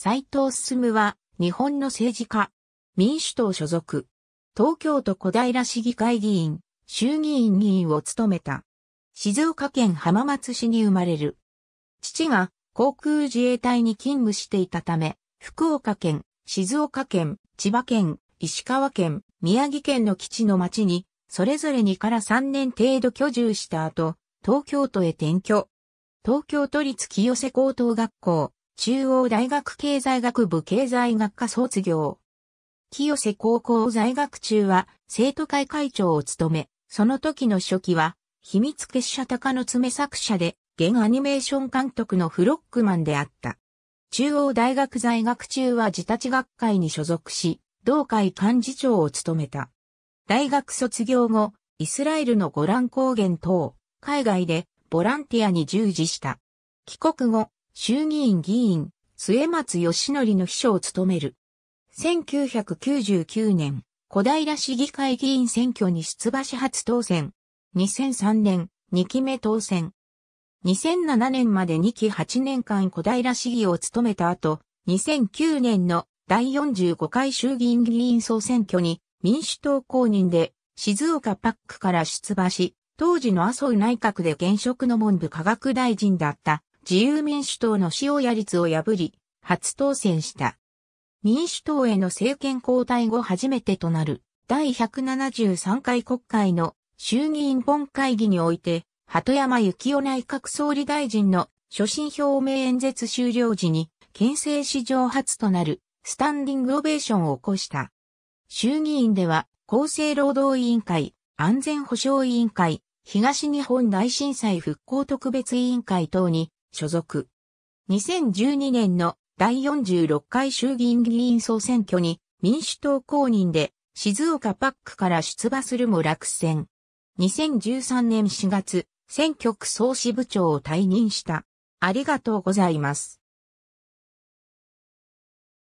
斉藤進は日本の政治家、民主党所属、東京都小平市議会議員、衆議院議員を務めた。静岡県浜松市に生まれる。父が航空自衛隊に勤務していたため、福岡県、静岡県、千葉県、石川県、宮城県の基地の町に、それぞれ2から3年程度居住した後、東京都へ転居。東京都立清瀬高等学校、中央大学経済学部経済学科卒業。清瀬高校在学中は生徒会会長を務め、その時の初期は、秘密結社鷹の爪作者で、現アニメーション監督のフロックマンであった。中央大学在学中は自立学会に所属し、同会幹事長を務めた。大学卒業後、イスラエルのゴラン高原等、海外でボランティアに従事した。帰国後、衆議院議員、末松義則の秘書を務める。1999年、小平市議会議員選挙に出馬し初当選。2003年、2期目当選。2007年まで2期8年間小平市議を務めた後、2009年の第45回衆議院議員総選挙に民主党公認で静岡パックから出馬し、当時の麻生内閣で現職の文部科学大臣だった自由民主党の塩谷率を破り、初当選した。民主党への政権交代後初めてとなる第173回国会の衆議院本会議において、鳩山幸夫内閣総理大臣の所信表明演説終了時に、県政史上初となるスタンディングオベーションを起こした。衆議院では厚生労働委員会、安全保障委員会、東日本大震災復興特別委員会等に所属。2012年の第46回衆議院議員総選挙に民主党公認で静岡パックから出馬するも落選。2013年4月、選挙区総支部長を退任した。ありがとうございます。